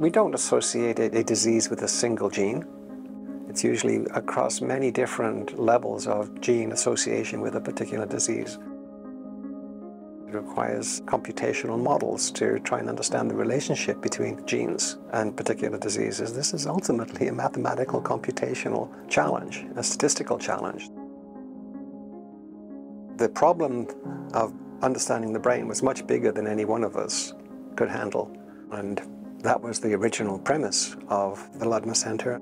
We don't associate a, disease with a single gene. It's usually across many different levels of gene association with a particular disease. It requires computational models to try and understand the relationship between genes and particular diseases. This is ultimately a mathematical computational challenge, a statistical challenge. The problem of understanding the brain was much bigger than any one of us could handle. And that was the original premise of the Ludmer Center.